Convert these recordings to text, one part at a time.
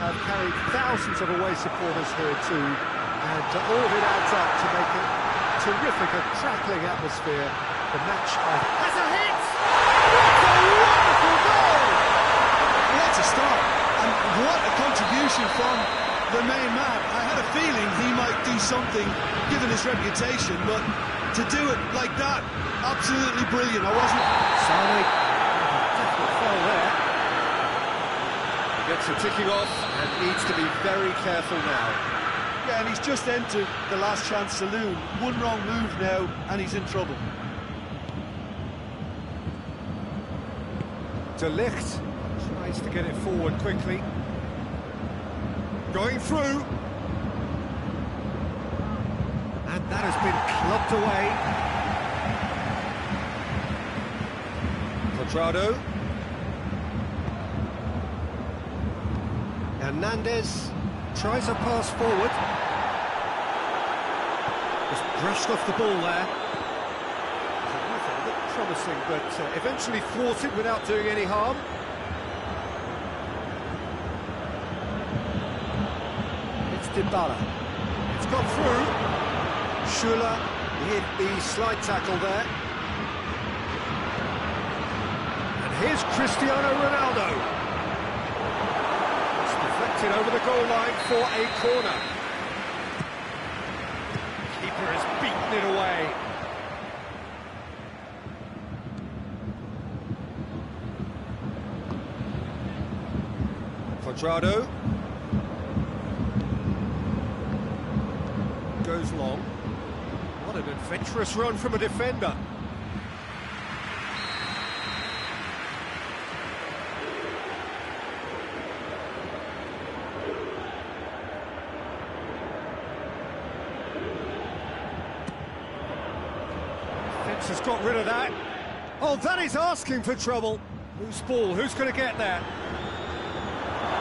have carried thousands of away supporters here too, and all of it adds up to make it terrific, a crackling atmosphere. The match has a hit! What a wonderful goal! What a start, and what a contribution from the main man. I had a feeling he might do something, given his reputation, but to do it like that, absolutely brilliant. I wasn't... Sane, definitely fell there. He gets a ticking off and needs to be very careful now. Yeah, and he's just entered the last chance saloon. One wrong move now, and he's in trouble. De Ligt tries to get it forward quickly. Going through. And that has been clubbed away. Cuadrado. Hernandez tries a pass forward. Just brushed off the ball there. Looked promising, but uh, eventually thwarted without doing any harm. It's Dybala. It's got through. Schüller hit the slide tackle there. And here's Cristiano Ronaldo. Deflected over the goal line for a corner. Keeper has beaten it away. Cuadrado. Goes long. What an adventurous run from a defender. Defence has got rid of that. Oh, that is asking for trouble. Who's ball? Who's going to get there?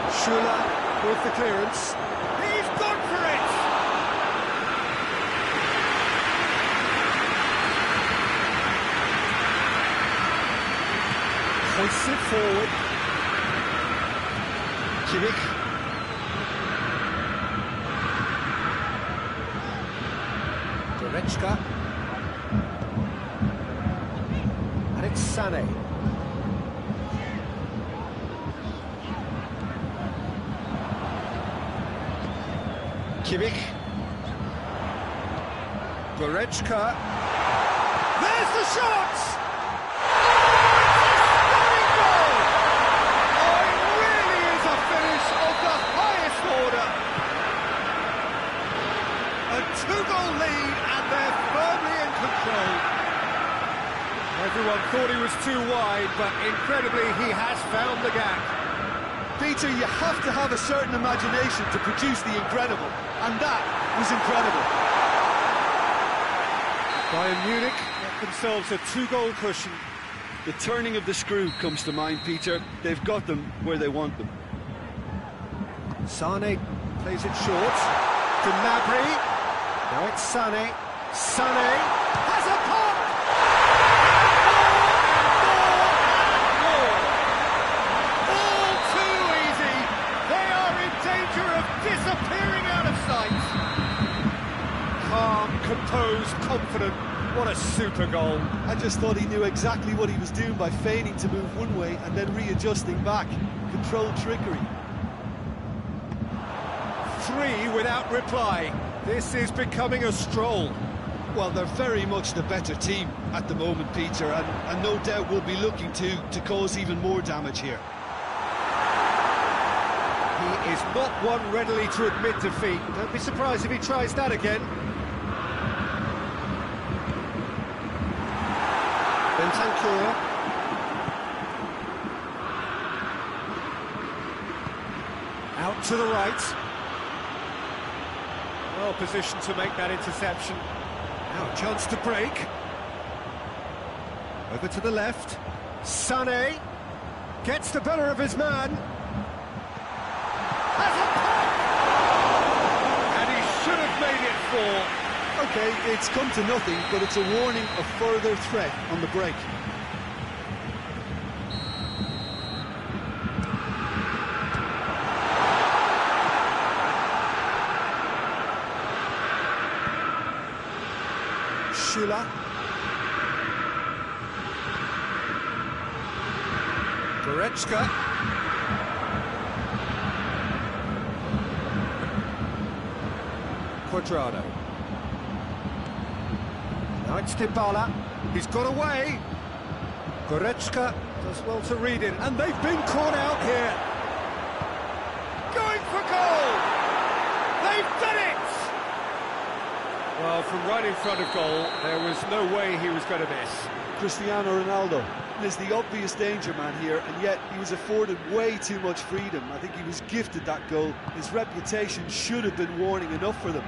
Schüller with the clearance. He's gone for it! Hoists it forward. Kimmich. Goretzka. It's Sané. Kimmich. Goretzka. There's the shot! It really is a finish of the highest order. A two-goal lead, and they're firmly in control. Everyone thought he was too wide, but incredibly, he has found the gap. Peter, you have to have a certain imagination to produce the incredible, and that was incredible. Bayern Munich get themselves a two-goal cushion. The turning of the screw comes to mind, Peter. They've got them where they want them. Sane plays it short. To Gnabry. Now it's Sane. Sane has a pop! All too easy. They are in danger of disappearing out of sight. Calm, composed, confident. What a super goal. I just thought he knew exactly what he was doing by feigning to move one way and then readjusting back. Controlled trickery. Three without reply. This is becoming a stroll. Well, they're very much the better team at the moment, Peter, and, and no doubt will be looking to, to cause even more damage here. He is not one readily to admit defeat. Don't be surprised if he tries that again. Bentancur. Out to the right. Well positioned to make that interception. Now chance to break. Over to the left. Sané gets the better of his man. And he should have made it four. Okay, it's come to nothing, but it's a warning of further threat on the break. Schüller. Goretzka. Cuadrado. Now it's Dybala. He's got away. Goretzka does well to read it, and they've been caught out here. Going for goal! They've done it! Well, from right in front of goal, there was no way he was going to miss. Cristiano Ronaldo is the obvious danger man here, and yet he was afforded way too much freedom. I think he was gifted that goal. His reputation should have been warning enough for them.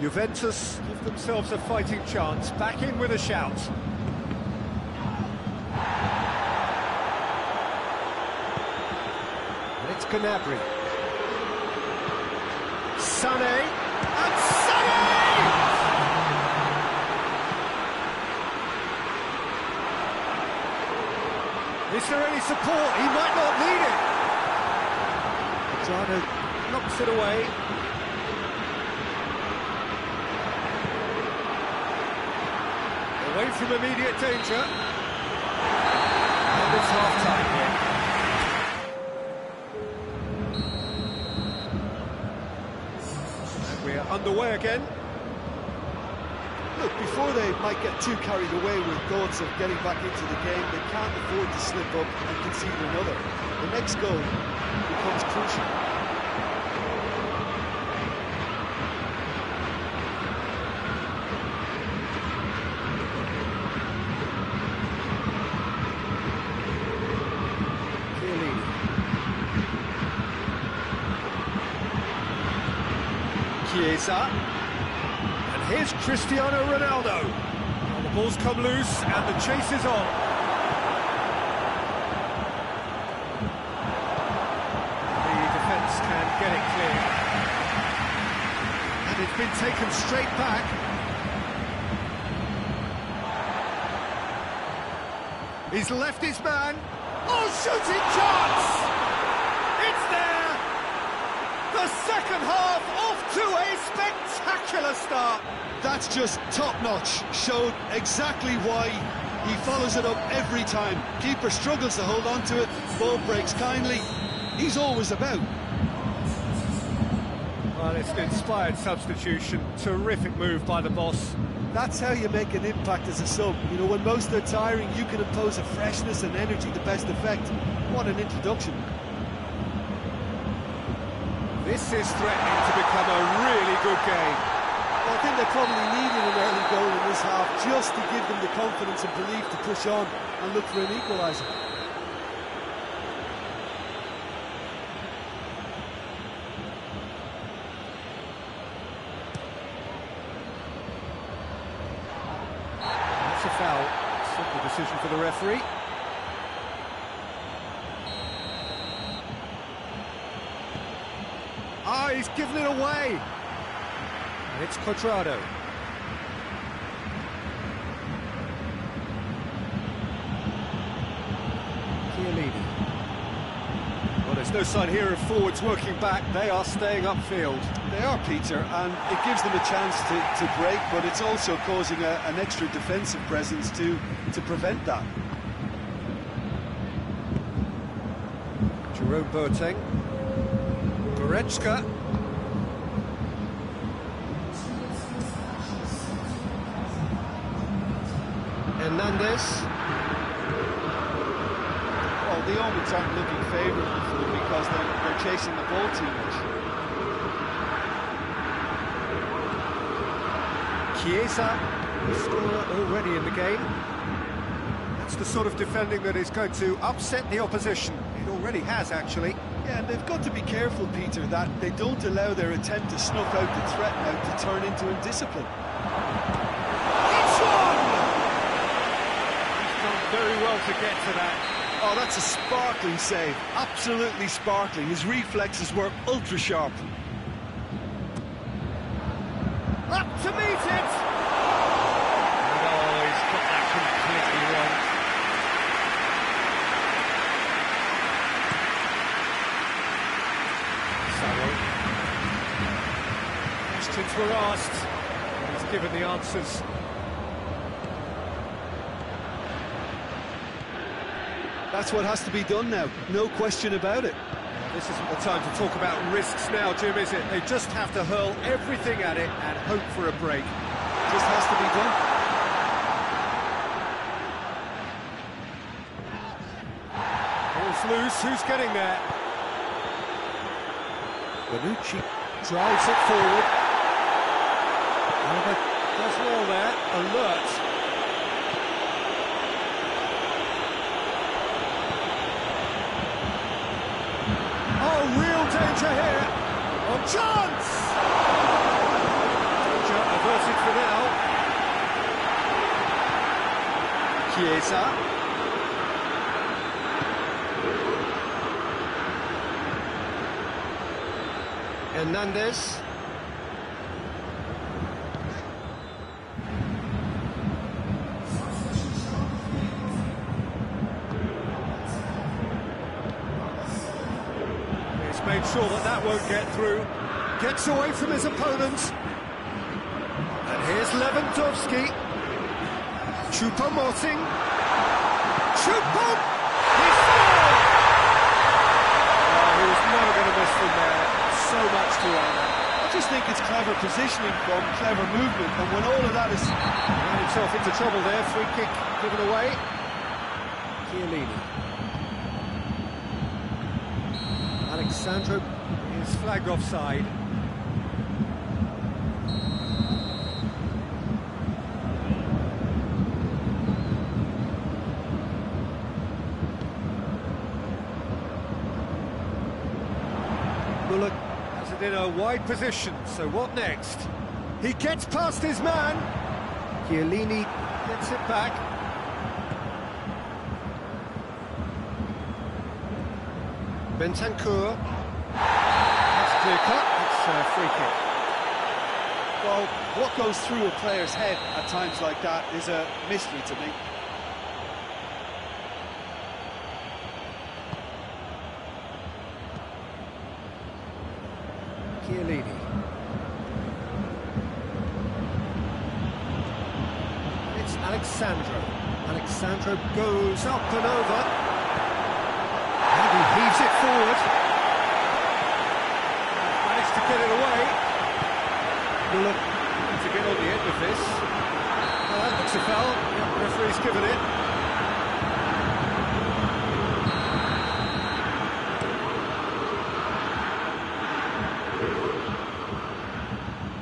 Juventus give themselves a fighting chance, back in with a shout. And it's Gnabry. Sané, and Sané! Is there any support? He might not need it. Cuadrado knocks it away. Away from immediate danger. And it's half-time here. And we're underway again. Look, before they might get too carried away with thoughts of getting back into the game, they can't afford to slip up and concede another. The next goal becomes crucial. Chiellini. And here's Cristiano Ronaldo. The ball's come loose and the chase is on. The defence can get it clear. And it's been taken straight back. He's left his man. Oh, shooting chance! It's there! The second half to a spectacular start. That's just top-notch. Showed exactly why he follows it up every time. Keeper struggles to hold on to it. Ball breaks kindly. He's always about. Well, it's an inspired substitution. Terrific move by the boss. That's how you make an impact as a sub. You know, when most are tiring, you can impose a freshness and energy to best effect. What an introduction. This is threatening to become a really good game. Well, I think they probably needed an early goal in this half just to give them the confidence and belief to push on and look for an equaliser. That's a foul. Simple decision for the referee. He's given it away. And it's Cuadrado. Chiellini. Well, there's no sign here of forwards working back. They are staying upfield. They are, Peter, and it gives them a chance to, to break, but it's also causing a, an extra defensive presence to, to prevent that. Jerome Boateng. Goretzka. Hernandez. Well, the omens aren't looking favourable for them because they're, they're chasing the ball too much. Chiesa, the scorer already in the game. That's the sort of defending that is going to upset the opposition It already has, actually. Yeah, and they've got to be careful, Peter, that they don't allow their attempt to snuff out the threat now to turn into indiscipline. It's one! He's done very well to get to that. Oh, that's a sparkling save. Absolutely sparkling. His reflexes were ultra sharp. Up to meet it! Oh, he's got that completely wrong. Sarro. Questions were asked. He's given the answers. That's what has to be done now. No question about it. This isn't the time to talk about risks now, Jim, is it? They just have to hurl everything at it and hope for a break. Just has to be done. Ball's loose, who's getting there? Bonucci drives it forward. Albert does well there, alert. Oh, real danger here. On chance! Averted for now. Chiesa. Hernandez. Get through. Gets away from his opponents. And here's Lewandowski. Choupo-Moting. Choupo! He scored! Oh, he was never going to miss from there. So much to at. I just think it's clever positioning from clever movement, and when all of that is... Ran himself into trouble there. Free kick given away. Chiellini. Alex Sandro is flagged offside. Bullock has it in a wide position, so what next? He gets past his man. Chiellini gets it back. Bentancur. That's clear cut. It's a free kick. Well, what goes through a player's head at times like that is a mystery to me. Chiellini. It's Alex Sandro. Alexandro goes up and over. And it forward. Managed to get it away. Bullock to get on the end of this. Well, that looks a foul. The referee's given it.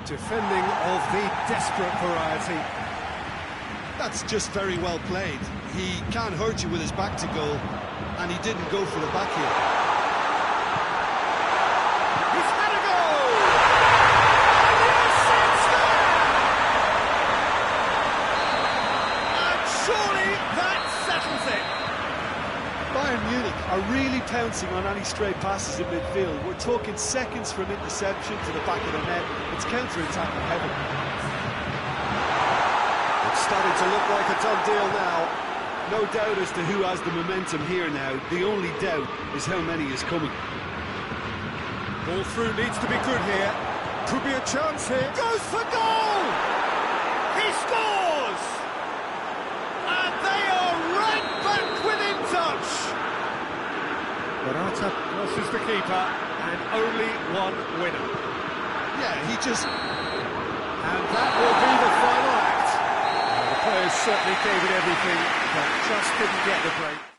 Defending of the desperate variety. That's just very well played. He can't hurt you with his back to goal, and he didn't go for the back heel. He's had a goal! And yes, it's there! And surely that settles it. Bayern Munich are really pouncing on any stray passes in midfield. We're talking seconds from interception to the back of the net. It's counter-attacking heaven. It's starting to look like a done deal now. No doubt as to who has the momentum here now. The only doubt is how many is coming. Ball through needs to be good here. Could be a chance here. Goes for goal! He scores! And they are right back within touch. Morata versus the keeper, and only one winner. Yeah, he just And that will be the final act. Well, the players certainly gave it everything, just didn't get the break.